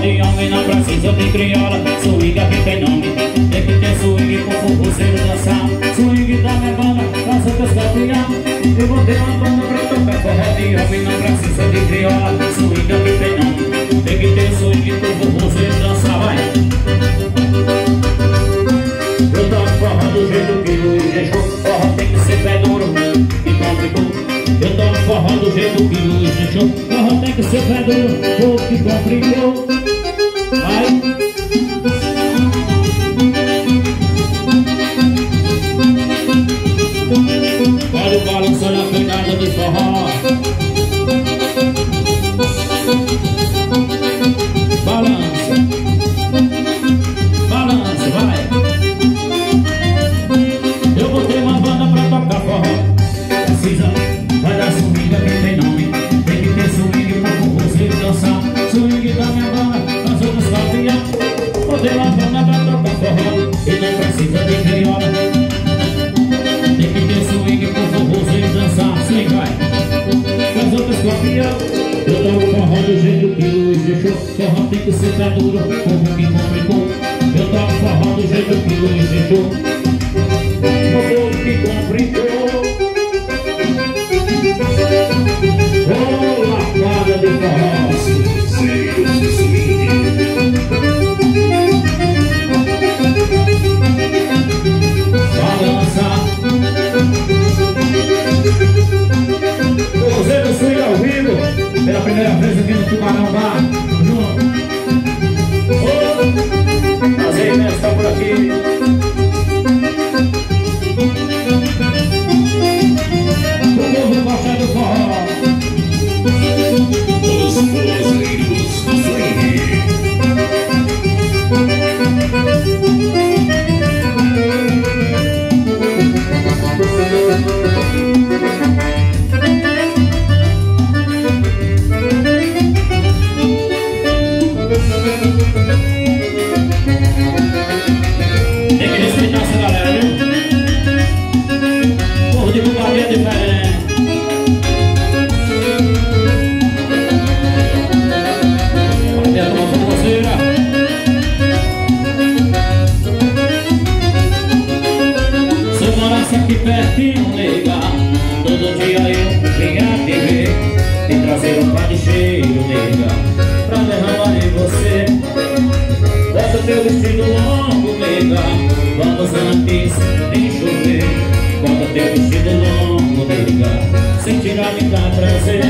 de homem na Brasil sobre crioula. Swing aqui tem nome Tem que ter swing com forrozeiro dançar Swing da minha banda, faço teus campeão Eu vou ter uma banda pra tocar forró de homem na Brasil sobre crioula. Swing aqui tem nome Tem que ter swing com forrozeiro dançar, vai. Eu toco forró do jeito que o Luiz Forró tem que ser pé duro e complicou eu toco forró do jeito que o deixou Forró tem que ser pé duro, pouco que complicou uma banda pra tocar forró E não precisa de crioula Eu dou o forró do jeito que Luiz deixou Forró tem que ser pé duro, como que complicou Eu dou o forró do jeito que Luiz deixou O povo que complicou Marabá. Teu vestido longo, nega Vamos antes de chover. Bota teu vestido longo, nega Sem tirar me dá prazer.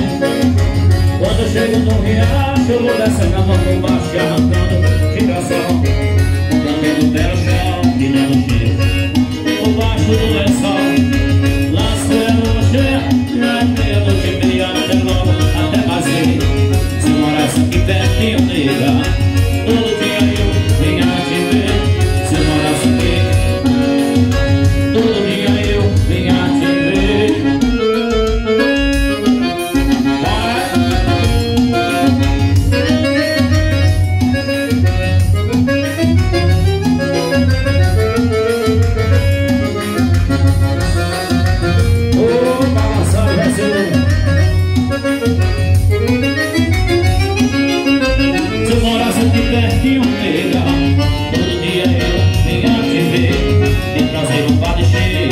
Quando eu chego no riacho Eu vou descendo a mão por baixo e arrancando Girassol Cantando belo chão, que não cheiro